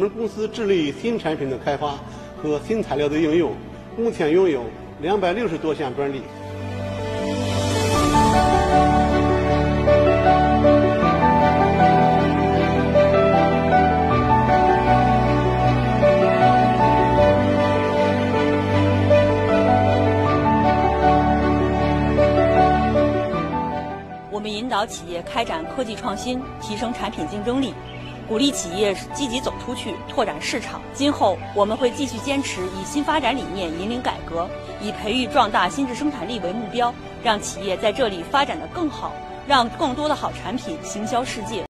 我们公司致力于新产品的开发和新材料的应用，目前拥有两百六十多项专利。我们引导企业开展科技创新，提升产品竞争力，鼓励企业积极走出去，拓展市场。今后我们会继续坚持以新发展理念引领改革，以培育壮大新质生产力为目标，让企业在这里发展的更好，让更多的好产品行销世界。